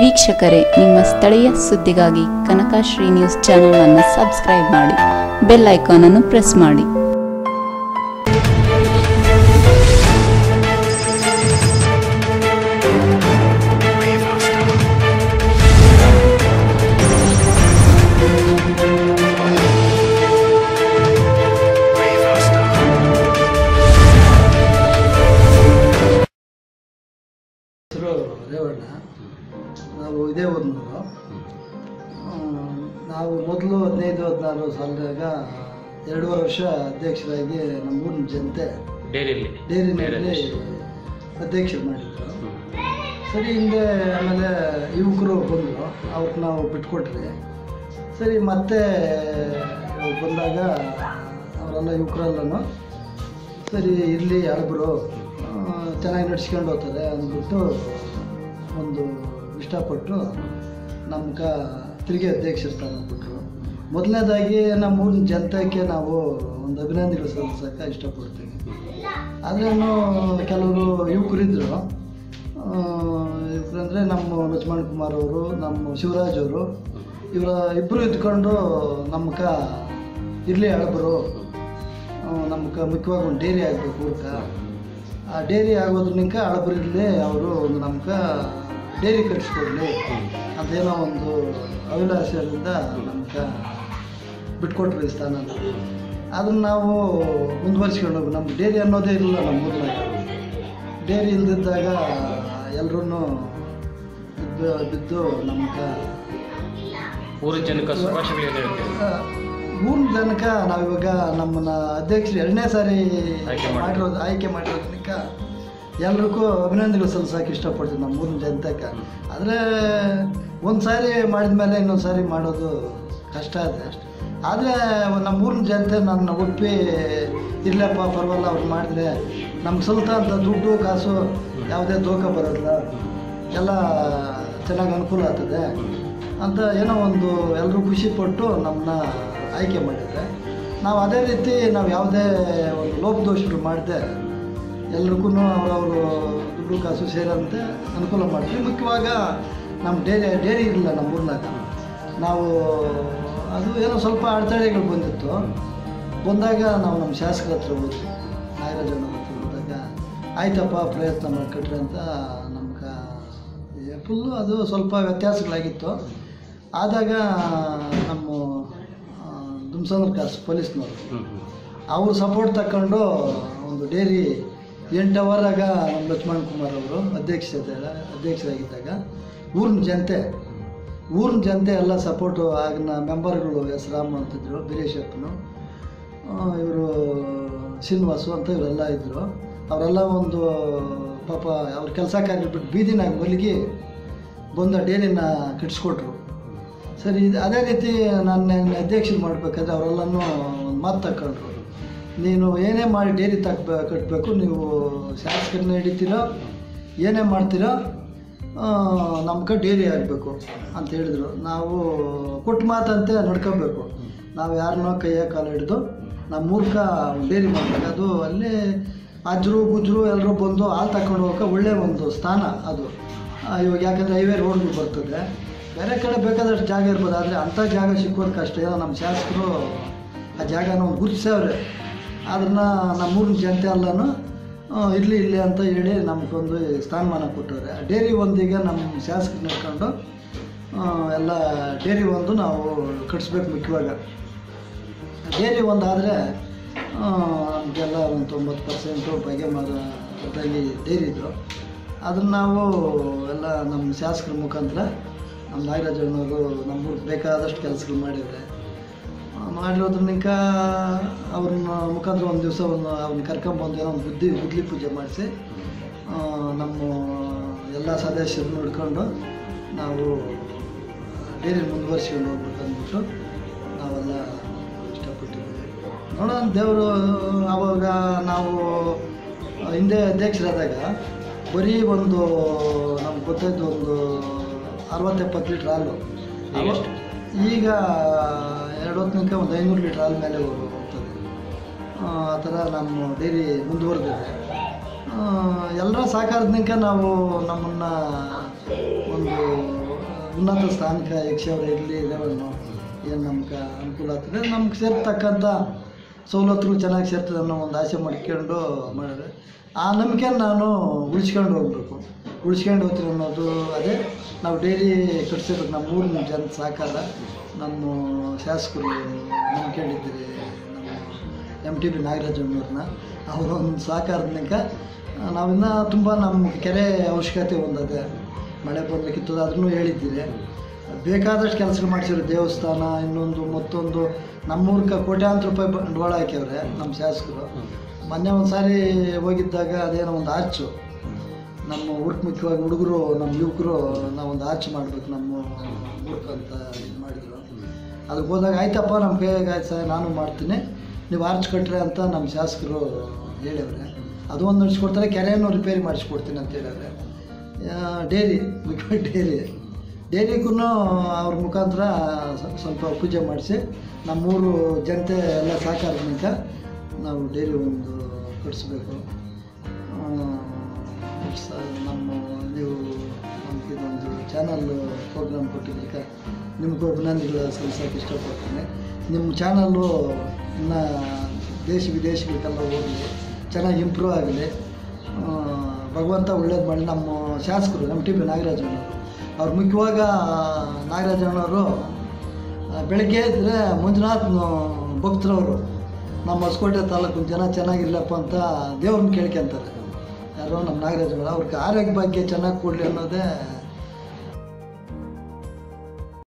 ವೀಕ್ಷಕರೇ, ನಿಮ್ಮ ಸ್ಥಳೀಯ ಸುದ್ದಿಗಾಗಿ ಕನಕಶ್ರೀ ನ್ಯೂಸ್ ಚಾನೆಲ್ ಅನ್ನು ಸಬ್ಸ್ಕ್ರೈಬ್ ಮಾಡಿ, ಬೆಲ್ ಐಕಾನ್ ಅನ್ನು ಪ್ರೆಸ್ ಮಾಡಿ. ನಾವು ಇದೇ ಊರಿನವರು. ನಾವು ಮೊದಲು ಹದಿನೈದು ಹದಿನಾರು ಸಾಲದಾಗ ಎರಡೂವರೆ ವರ್ಷ ಅಧ್ಯಕ್ಷರಾಗಿ ನಮ್ಮ ಊರಿನ ಜನತೆ ಡೈರಿ ಡೈರಿನಲ್ಲಿ ಅಧ್ಯಕ್ಷರು ಮಾಡಿದ್ರು. ಸರಿ ಹಿಂದೆ ಆಮೇಲೆ ಯುವಕರು ಬಂದರು. ಅವ್ರಿಗೆ ನಾವು ಬಿಟ್ಕೊಟ್ರಿ ಸರಿ ಮತ್ತೆ ಬಂದಾಗ ಅವರೆಲ್ಲ ಯುವಕರೆಲ್ಲೂ ಸರಿ ಇರಲಿ ಯಾರೊಬ್ಬರು ಚೆನ್ನಾಗಿ ನಡೆಸ್ಕೊಂಡು ಹೋಗ್ತಾರೆ ಅಂದ್ಬಿಟ್ಟು ಒಂದು ಇಷ್ಟಪಟ್ಟು ನಮ್ಗೆ ತಿರುಗಿ ಅಧ್ಯಕ್ಷ ಸ್ಥಾನ ಕೊಟ್ಟರು ಮೊದಲನೇದಾಗಿ ನಮ್ಮ ಊರಿನ ಜನತೆಗೆ ನಾವು ಒಂದು ಅಭಿನಂದನೆಗಳು ಸಲ್ಲಿಸೋಕೆ ಇಷ್ಟಪಡ್ತೀವಿ. ಆದ್ರೂ ಕೆಲವರು ಯುವಕರಿದ್ದರು ಅಂದರೆ ನಮ್ಮ ಲಕ್ಷ್ಮಣ್ ಕುಮಾರ್ ಅವರು, ನಮ್ಮ ಶಿವರಾಜ್ ಅವರು, ಇವರ ಇಬ್ಬರು ಇದ್ಕೊಂಡು ಕ ಇರಲಿ ಹಳಬರು ನಮ್ಗೆ ಮುಖ್ಯವಾಗಿ ಒಂದು ಡೈರಿ ಆಗಬೇಕು ಊರ್ಕ ಆ ಡೈರಿ ಆಗೋದ್ರಿಂದ ಹಳಬರಿರಲಿ ಅವರು ಒಂದು ನಮ್ಗೆ ಡೈರಿ ಕಟ್ಸ್ಕೊಡ್ಲಿ ಅದೇನೋ ಒಂದು ಅಭಿಲಾಷೆಯಿಂದ ನಮ್ಗೆ ಬಿಟ್ಕೊಟ್ರಿ ಈ ಸ್ಥಾನನ ಅದನ್ನು ನಾವು ಮುಂದುವರ್ಸ್ಕೊಂಡು ಹೋಗಿ ನಮ್ಮ ಡೈರಿ ಅನ್ನೋದೇ ಇರಲಿಲ್ಲ ನಮ್ಮ ಊರಿನಾಗ ಡೈರಿ ಇಲ್ದಿದ್ದಾಗ ಎಲ್ಲರೂ ಬಿದ್ದು ಬಿದ್ದು ನಮ್ಗೆ ಊರಿನ ಜನಕ್ಕೆ ಮೂರು ಜನಕ ನಾವಿವಾಗ ನಮ್ಮನ್ನ ಅಧ್ಯಕ್ಷರು ಎರಡನೇ ಸಾರಿ. ಮಾಡಿರೋದು. ಆಯ್ಕೆ ಮಾಡಿರೋದಕ್ಕೆ ಎಲ್ರಿಗೂ ಅಭಿನಂದನೆಗಳು ಸಲ್ಲಿಸೋಕೆ ಇಷ್ಟಪಡ್ತೀವಿ ನಮ್ಮ ಊರಿನ ಜನತೆಗೆ. ಆದರೆ ಒಂದು ಸಾರಿ ಮಾಡಿದ ಮೇಲೆ ಇನ್ನೊಂದು ಸಾರಿ ಮಾಡೋದು ಕಷ್ಟ ಇದೆ ಆದರೆ ನಮ್ಮ ಊರಿನ ಜನತೆ ನನ್ನ ಒಪ್ಪಿ ಇರಲಪ್ಪ ಪರವಲ್ಲ ಅವ್ರು ಮಾಡಿದ್ರೆ ನಮ್ಗೆ ಸ್ವಲ್ಪ ದುಡ್ಡು, ಕಾಸು ಯಾವುದೇ ದೋಖ ಬರೋದಿಲ್ಲ. ಎಲ್ಲ ಚೆನ್ನಾಗಿ ಅನುಕೂಲ ಆಗ್ತದೆ ಅಂತ ಏನೋ ಒಂದು ಎಲ್ಲರೂ ಖುಷಿಪಟ್ಟು ನಮ್ಮನ್ನ ಆಯ್ಕೆ ಮಾಡಿದರೆ. ನಾವು ಅದೇ ರೀತಿ ನಾವು ಯಾವುದೇ ಒಂದು ಲೋಪದೋಷಗಳು ಮಾಡದೆ ಎಲ್ರಿಗೂ ಅವರವರು ದುಡ್ಡು ಕಾಸು ಸೇರಂತೆ ಅನುಕೂಲ ಮಾಡ್ತೀವಿ. ಮುಖ್ಯವಾಗ ನಮ್ಮ ಡೇರಿ ಡೇರಿ ಇರಲಿಲ್ಲ ನಮ್ಮ ಊರ್ನಾಗ. ನಾವು ಅದು ಏನೋ ಸ್ವಲ್ಪ ಅಡೆತಡೆಗಳು ಬಂದಿತ್ತು. ಬಂದಾಗ ನಾವು ನಮ್ಮ ಶಾಸಕರ ಹತ್ರ ಹೋದ್ವಿ. ನಾಗರಾಜನ ಹತ್ರ ಹೋದಾಗ ಆಯ್ತಪ್ಪ ಪ್ರಯತ್ನ ಮಾಡಿಕೊಟ್ರಿ ಅಂತ ನಮ್ಗೆ ಫುಲ್ಲು ಅದು ಸ್ವಲ್ಪ ವ್ಯತ್ಯಾಸಗಳಾಗಿತ್ತು. ಆದಾಗ ನಮ್ಮ ದುಮ್ಸಂದ್ರ ಕಾಸು ಪೊಲೀಸ್ನವರು. ಅವರು ಸಪೋರ್ಟ್ ತಗೊಂಡು ಒಂದು ಡೈರಿ ಎಂಟು ಅವರಾಗ ನಮ್ಮ ಲಕ್ಷ್ಮಣ್ ಕುಮಾರ್ ಅವರು ಅಧ್ಯಕ್ಷತೆ, ಅಧ್ಯಕ್ಷರಾಗಿದ್ದಾಗ ಊರಿನ ಜನತೆ ಊರಿನ ಜನತೆ ಎಲ್ಲ ಸಪೋರ್ಟು ಆಗಿನ ಮೆಂಬರ್ಗಳು ಎಸ್ ರಾಮ್ ಅಂತಿದ್ರು ಬೀರೇಶಪ್ಪನು ಇವರು ಶ್ರೀನಿವಾಸು ಅಂತ ಇವರೆಲ್ಲ ಇದ್ದರು ಅವರೆಲ್ಲ ಒಂದು, ಪಾಪ ಅವ್ರ ಕೆಲಸ ಕಾರ್ಯ ಬಿಟ್ಟು ಬೀದಿನಾಗ ಮಲಗಿ ಬಂದ ಡೇಲಿನ ಕಟ್ಸ್ಕೊಟ್ರು. ಸರಿ ಇದು ಅದೇ ರೀತಿ ನಾನು ಅಧ್ಯಕ್ಷರು ಮಾಡಬೇಕಾದ್ರೆ ಅವರೆಲ್ಲನೂ ಒಂದು ಮಾತು ತಗೊಂಡ್ರು ನೀನು ಏನೇ ಮಾಡಿ ಡೈರಿ ತಕ್ಕ ಕಟ್ಟಬೇಕು ನೀವು ಶಾಸಕರನ್ನ ಹಿಡಿತೀರೋ, ಏನೇ ಮಾಡ್ತೀರೋ ನಮ್ಮ ಕಡೆ ಡೇರಿ ಆಗಬೇಕು ಅಂತ ಹೇಳಿದರು. ನಾವು ಕೊಟ್ಟು ಮಾತಂತೆ ನಡ್ಕೋಬೇಕು. ನಾವು ಯಾರನ್ನೋ ಕೈಯ ಕಾಲು ಹಿಡಿದು ನಮ್ಮ ಮೂರ್ಖ ಡೇರಿ ಮಾಡಬೇಕು. ಅದು ಅಲ್ಲಿ ಅಜ್ರು, ಗುಜ್ರು ಎಲ್ಲರೂ ಬಂದು ಹಾಲು ತಗೊಂಡು ಹೋಗೋಕೆ ಒಳ್ಳೆಯ ಒಂದು ಸ್ಥಾನ ಅದು. ಇವಾಗ ಯಾಕಂದರೆ ಹೈವೇ ರೋಡ್ಗಳು ಬರ್ತದೆ. ಬೇರೆ ಕಡೆ ಬೇಕಾದಷ್ಟು ಜಾಗ ಇರ್ಬೋದು, ಆದರೆ ಅಂಥ ಜಾಗ ಸಿಕ್ಕೋದು ಕಷ್ಟ ಏನೋ ನಮ್ಮ ಶಾಸಕರು ಆ ಜಾಗನ ಒಂದು ಗುರುತಿಸವ್ರೆ. ಅದನ್ನು ನಮ್ಮೂರಿನ ಜನತೆ ಎಲ್ಲನೂ ಇರಲಿ ಇರಲಿ ಅಂತ ಹೇಳಿ ನಮಗೊಂದು ಸ್ಥಾನಮಾನ ಕೊಟ್ಟವ್ರೆ. ಡೇರಿ ಒಂದೀಗ ನಮ್ಮ ಶಾಸಕರು ನೋಡ್ಕೊಂಡು ಎಲ್ಲ ಡೇರಿ ಒಂದು ನಾವು ಕಟ್ಸ್ಬೇಕು ಮುಖ್ಯವಾಗ. ಒಂದು ಆದರೆ ನಮಗೆಲ್ಲ ಒಂದು ತೊಂಬತ್ತು ಪರ್ಸೆಂಟು ಬಗೆ ಮರದಲ್ಲಿ ಡೇರಿ ಇದ್ದರು ಅದನ್ನು ನಾವು ಎಲ್ಲ ನಮ್ಮ ಶಾಸಕರ ಮುಖಾಂತರ ನಮ್ಮ ನಾಗರಾಜಣ್ಣವರು ನಮ್ಮೂರಿಗೆ ಬೇಕಾದಷ್ಟು ಕೆಲಸಗಳು ಮಾಡಿದ್ದಾರೆ ಮಾಡಿರೋದ್ರನಿಕ ಅವ್ರನ್ನ ಮುಖಾಂತರ ಒಂದು ದಿವಸ ಒಂದು ಅವ್ರನ್ನ ಕರ್ಕೊಂಬಂದು ಏನೋ ಒಂದು ಬುದ್ಧಿ ಬುದ್ಲಿ ಪೂಜೆ ಮಾಡಿಸಿ ನಮ್ಮ ಎಲ್ಲ ಸದಸ್ಯರು ನೋಡ್ಕೊಂಡು ನಾವು ಬೇರೆ ಮುಂದುವರ್ಸ್ಕೊಂಡು ಹೋಗ್ಬೇಕು ಅಂದ್ಬಿಟ್ಟು ನಾವೆಲ್ಲ ಇಷ್ಟಪಟ್ಟಿದ್ದೀವಿ ನೋಡೋಣ ದೇವರು ಆವಾಗ ನಾವು ಹಿಂದೆ ಅಧ್ಯಕ್ಷರಾದಾಗ ಬರೀ ಒಂದು, ನಮ್ಗೆ ಗೊತ್ತಾಯ್ತು ಒಂದು ಅರವತ್ತೆಪ್ಪತ್ತು ಲೀಟ್ರ್ ಹಾಲು ಎಷ್ಟು? ಈಗ ಎರಡು ಹೊತ್ತಿನಕ್ಕೆ ಒಂದು ಐನೂರು ಲೀಟ್ರ್ ಹಾಲು ಮೇಲೆ ಹೋಗ್ತದೆ. ಆ ಥರ ನಮ್ಮ ಡೈರಿ ಮುಂದುವರೆದಿದೆ. ಎಲ್ಲರ ಸಹಕಾರದಿಂದ ನಾವು ನಮ್ಮನ್ನು ಒಂದು ಉನ್ನತ ಸ್ಥಾನಕ್ಕೆ ಯಕ್ಷಗಾನ ಇರಲಿ ಲೆವೆಲ್ನು ಏನು ನಮ್ಗೆ ಅನುಕೂಲ ಆಗ್ತದೆ. ನಮ್ಗೆ ಸೇರ್ತಕ್ಕಂಥ ಸವಲತ್ತುಗಳು ಚೆನ್ನಾಗಿ ಸೇರ್ತದೆ ಅನ್ನೋ ಒಂದು ಆಸೆ ಮಾಡ್ಕೊಂಡು ಮಾಡಿದ್ರೆ ಆ ನಂಬಿಕೆ ನಾನು ಉಳಿಸ್ಕೊಂಡು ಹೋಗ್ಬೇಕು. ಉಳಿಸ್ಕೊಂಡು ಹೋಗ್ತೀನಿ ಅನ್ನೋದು ಅದೇ. ನಾವು ಡೈಲಿ ಕಟ್ಸಿರ್ಬೇಕು ನಮ್ಮ ಊರಿನ ಜನ ಸಹಕಾರ. ನಮ್ಮ ಶಾಸಕರು ನಂಬ್ಕೊಂಡಿದ್ದೀರಿ ನಮ್ಮ ಎಂ ಟಿ ಬಿ ನಾಗರಾಜಣ್ಣವ್ರನ್ನ ಅವರ ಒಂದು ಸಹಕಾರದಿಂದ ನಾವಿನ್ನ ತುಂಬ ನಮ್ಮ ಕೆರೆ ಅವಶ್ಯಕತೆ ಒಂದದೆ. ಮಳೆ ಬರಬೇಕಿತ್ತು ಅದನ್ನು ಹೇಳಿದ್ದೀರಿ. ಬೇಕಾದಷ್ಟು ಕೆಲಸಗಳು ಮಾಡಿಸಿದ್ರು. ದೇವಸ್ಥಾನ, ಇನ್ನೊಂದು, ಮತ್ತೊಂದು. ನಮ್ಮೂರ್ಗೆ ಕೋಟ್ಯಾಂತರ ರೂಪಾಯಿ ಬಂಡವಾಳ ಹಾಕ್ಯವ್ರೆ ನಮ್ಮ ಶಾಸಕರು. ಮೊನ್ನೆ ಒಂದು ಸಾರಿ ಹೋಗಿದ್ದಾಗ ಅದೇನೋ ಒಂದು ಆರ್ಚು. ನಮ್ಮ ಊರ್ಕ್ ಮುಖ್ಯವಾಗಿ ಹುಡುಗರು, ನಮ್ಮ ಯುವಕರು ಒಂದು ಆರ್ಚ್ ಮಾಡಬೇಕು, ನಮ್ಮ ಊರ್ಕ್ ಅಂತ ಇದು ಮಾಡಿದ್ರು. ಅದಕ್ಕೆ ಹೋದಾಗ, ಆಯ್ತಪ್ಪ, ನಮ್ಮ ಕೈಯಾಗ ಆಯ್ತು ಸರ್, ನಾನು ಮಾಡ್ತೀನಿ. ನೀವು ಆರ್ಚ್ ಕಟ್ಟರೆ ಅಂತ ನಮ್ಮ ಶಾಸಕರು ಹೇಳಿವ್ರೆ ಅದು ಒಂದು ನಡೆಸ್ಕೊಡ್ತಾರೆ ಕೆರೆಯನ್ನು ರಿಪೇರಿ ಮಾಡಿಸ್ಕೊಡ್ತೀನಿ ಅಂತ ಹೇಳಿದ್ರೆ ಡೈರಿ, ಮುಖ್ಯವಾಗಿ ಡೈರಿ. ಡೈರಿಗೂ ಅವ್ರ ಮುಖಾಂತರ ಸ್ವ- ಸ್ವಲ್ಪ ಪೂಜೆ ಮಾಡಿಸಿ ನಮ್ಮೂರು ಜನತೆ ಎಲ್ಲ ಸಹಕಾರದಿಂದ ನಾವು ಡೈಲಿ ಒಂದು ಕಟ್ಟಿಸ್ಬೇಕು ನಮ್ಮ ನೀವು ನಮ್ಗೆ ಇದೊಂದು ಚಾನಲ್ ಪ್ರೋಗ್ರಾಮ್ ಕೊಟ್ಟಿದ್ದಕ್ಕೆ ನಿಮಗೂ ಅಭಿನಂದನೆಗಳು ಸಲ್ಲಿಸೋಕೆ ಇಷ್ಟಪಡ್ತೀನಿ. ನಿಮ್ಮ ಚಾನಲ್ಲು ಇನ್ನು ದೇಶ ವಿದೇಶಗಳಿಗೆಲ್ಲ ಹೋಗಲಿ ಚೆನ್ನಾಗಿ ಇಂಪ್ರೂವ್ ಆಗಲಿ ಭಗವಂತ ಒಳ್ಳೇದು ಮಾಡಿ ನಮ್ಮ ಶಾಸಕರು, ನಮ್ಮ ಟಿ ನಾಗರಾಜ್ ನಾಗರಾಜಣ್ಣವರು ಅವ್ರು ಮುಖ್ಯವಾಗ ನಾಗರಾಜನವರು ಬೆಳಗ್ಗೆ ಇದ್ದರೆ ಮಂಜುನಾಥ್ ಭಕ್ತರವರು, ನಮ್ಮ ಹೊಸಕೋಟೆ ತಾಲೂಕಿನ ಜನ ಚೆನ್ನಾಗಿರ್ಲಪ್ಪ ಅಂತ ದೇವ್ರನ್ನ ಕೇಳ್ಕೊಂತಾರೆ. ಯಾರೋ ನಮ್ಮ ನಾಗರಾಜ್ ಅವ್ರಿಗೆ ಆರೋಗ್ಯ ಭಾಗ್ಯ ಚೆನ್ನಾಗಿ ಕೊಡಲಿ ಅನ್ನೋದೇ